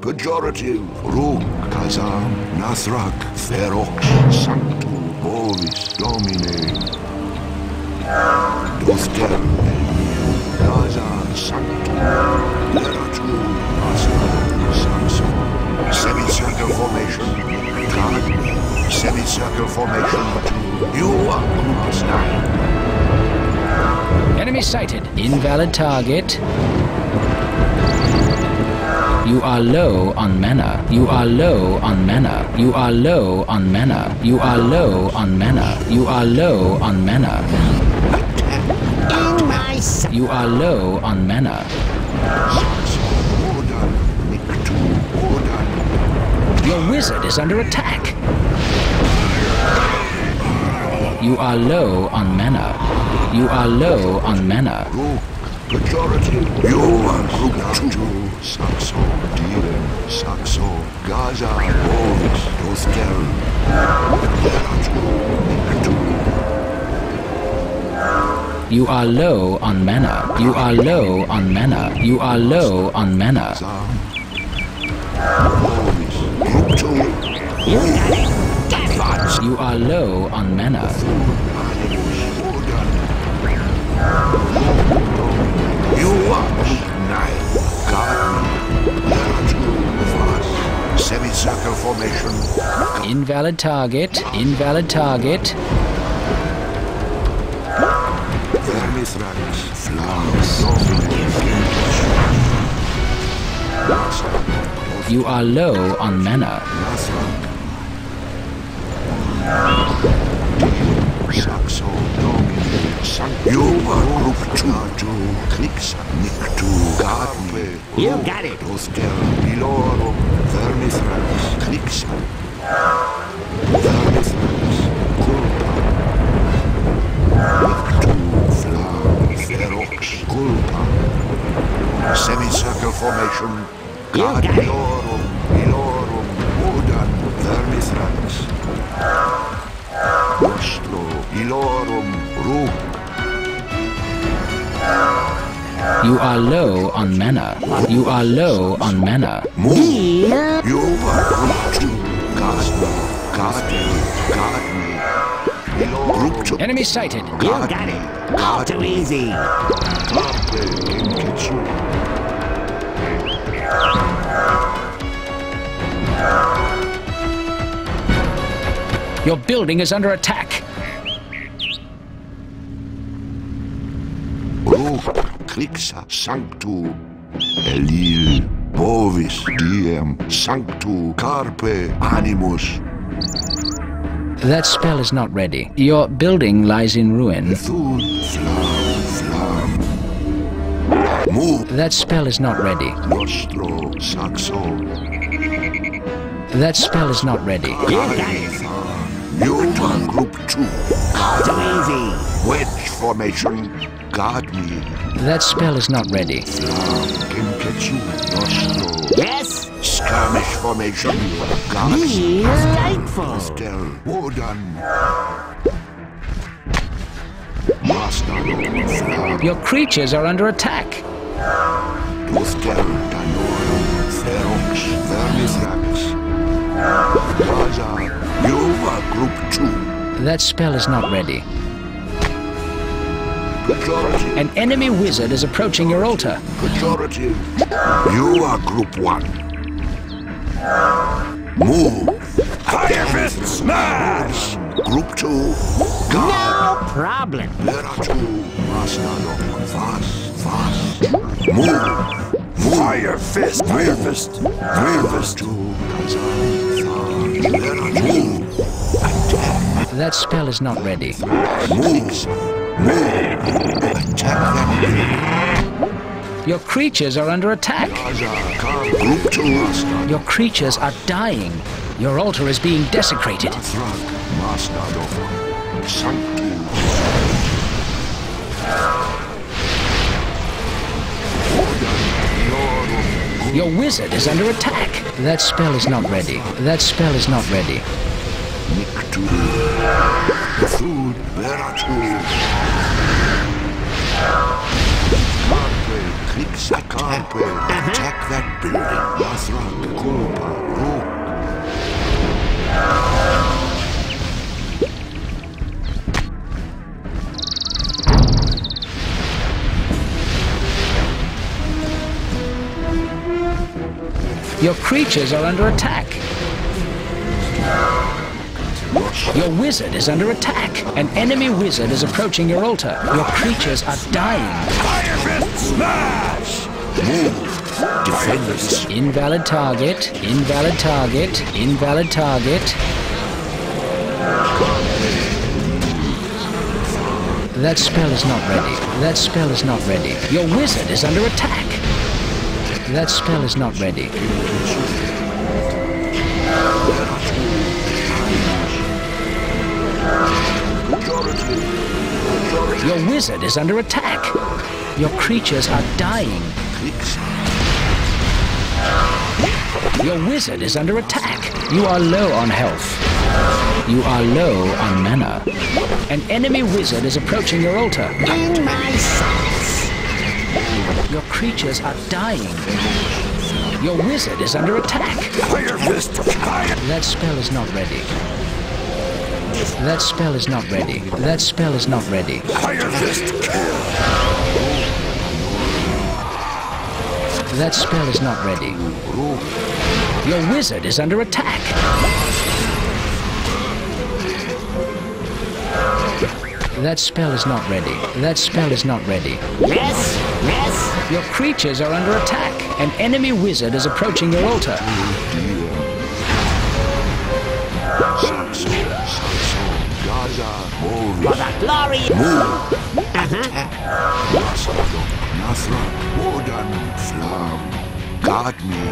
Pejorative. Ruk, Kazam, Nathrak, Ferox, Sanctu, Bovis, Domine. Dothter, Kazan, Sanctu, Leratu, Aslan, Samson. Semicircle formation. God, semicircle formation you are Group 9. Enemy sighted. Invalid target. You are low on mana. You are low on mana. You are low on mana. You are low on mana. You are low on sight. You are low on mana. Your wizard is under attack. You are low on mana. You are low on mana. Pejorative. You are Group 2. Saxo, Saxo, Gaza, Dothter. You are low on mana. You are low on mana. You are low on mana. Zam. Bovis, Group 2. You got it. Get it. You are low on mana. Invalid target. Invalid target. You are low on mana. Saxo, Domine, Sanct. You are group two. Two. Clicks. Nictu. Garme. You got it. You got it. Ilorum. Ilorum. Udan. Vermithrax. Nostro. Ilorum. Ruk. You are low on mana. You are low on mana. Move. You are group two. Garden. Garden. Garden. Group. Enemy sighted. You got it. All too easy. Your building is under attack. Clixa. Sanctu. Elil. Bovis. Diem. Sanctu. Carpe. Animus. That spell is not ready. Your building lies in ruin. Thun. Flam. Flam. Move. That spell is not ready. Nostro. Saxo. That spell is not ready. You got it. You are group two. All too easy. Wedge formation. Guard me. That spell is not ready. Kinketsu. Nostro. Yes. Skirmish formation. Guard Be delightful. Stel. Wodan. Master. Your creatures are under attack. Ferox. Vermithrax. You are group two. That spell is not ready. Pejorative. An enemy wizard is approaching your altar. Pejorative. You are group one. Move. Fire fist smash. Group two. No problem. There are two. Fast. Fast. Move. Move. Fire fist. Fire fist. Fire fist. Two. There are two. That spell is not ready. Your creatures are under attack. Your creatures are dying. Your altar is being desecrated. Thrak. Masnadok. Sanctus. Your wizard is under attack. That spell is not ready. That spell is not ready. Two. Carpe. Clixa. Carpe, attack that building. Nasrak, Kulpa, Rook. Your creatures are under attack. Your wizard is under attack. An enemy wizard is approaching your altar. Your creatures are dying. Fire Fist Smash! Move. Defend us. Invalid target, invalid target, invalid target. That spell is not ready. That spell is not ready. Your wizard is under attack. That spell is not ready. Your wizard is under attack. Your creatures are dying. Your wizard is under attack. You are low on health. You are low on mana. An enemy wizard is approaching your altar. In my sights. Your creatures are dying. Your wizard is under attack. Fire Fist Fire. That spell is not ready. That spell is not ready. That spell is not ready. Fire Fist Kill. That spell is not ready. Your wizard is under attack. That spell is not ready. That spell is not ready. Yes, yes. Your creatures are under attack. An enemy wizard is approaching your altar. Glory. Move. Nasrak, Nasrak, Wodan, Flam. Guard me.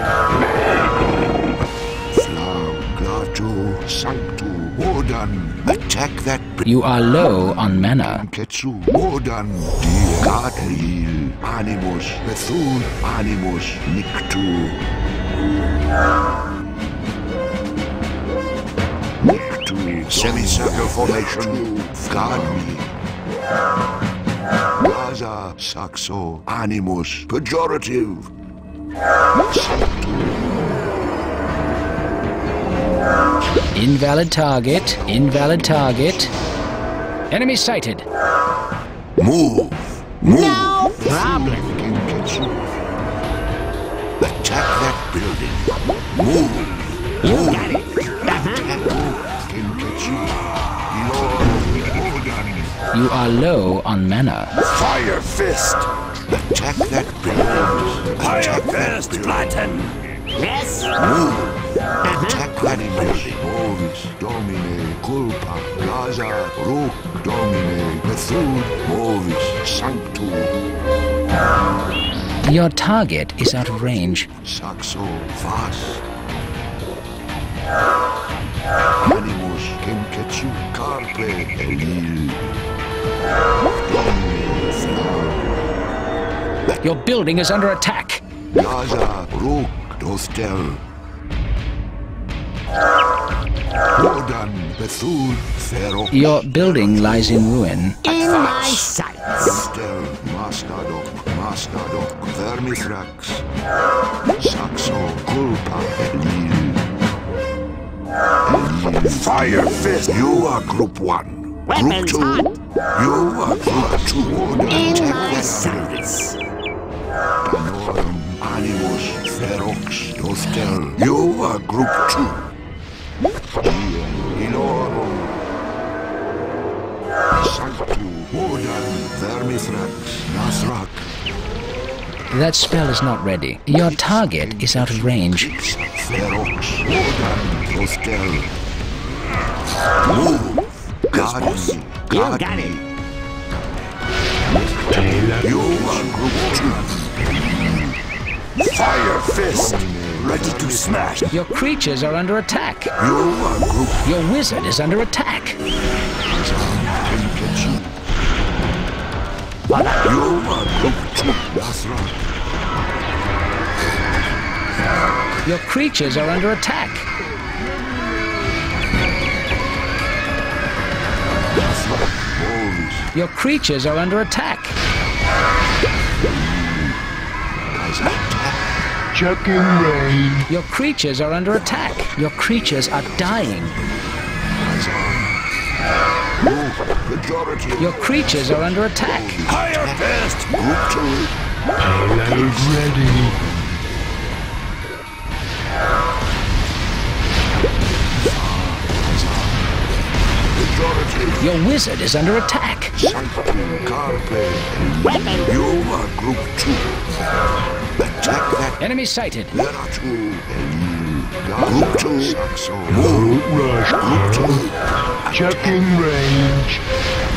Flam, Gato, Sanctu, Wodan. Attack that You are low on mana. Ketsu, Wodan, Dear, Gadril, Animus, Bethul, Animus, Nictu. Nictu, semicircle formation, guard me. Gaza, Saxo, Animus, pejorative. Invalid target. Invalid target. Enemy sighted. Move, move. No problem. Attack that building. Move. You got it. Kinketsu. Lord Wodan. You are low on mana. Fire Fist. Attack that building. Fire Fist, flatten. Yes. Move. Uh-huh. Attack that building. Movis, Domine, Culpa, Gaza, Rook, Domine, Method, Movis, Sanctu, Your target is out of range. Saxo, Vas. Your building is under attack. Gaza, Rook, Dostel. Wodan, Bethul, Ferox, Your building lies in ruin. In my sights. Dostel, Mastadok, Mastadok, Vermithrax, Saxo, Culpa, Elil. Elil. Fire Fist, you are Group 1. Weapons group 2, hot. you are Group 2. Wodan, In take my that sights. Animus, Ferox, Dostel. You are Group 2. Ian, Ilorum. Sanctu, Wodan, Vermithrax, Nasrak. That spell is not ready. Your target is out of range. Ferox, Wodan, Dostel. Move. Guard me. You got it. You are Group 2. Fire Fist, ready to smash. Your creatures are under attack. You are Group Your wizard is under attack. You are Group 2. Nasrak. Your creatures are under attack. Your creatures are under attack. Checking range. Your creatures are under attack. Your creatures are dying. Your creatures are under attack. Higher. Group two. Payload ready. Your wizard is under attack. You are group two. Attack that. Enemy sighted. There are two. Group two. Root rush. Group two. Checking range.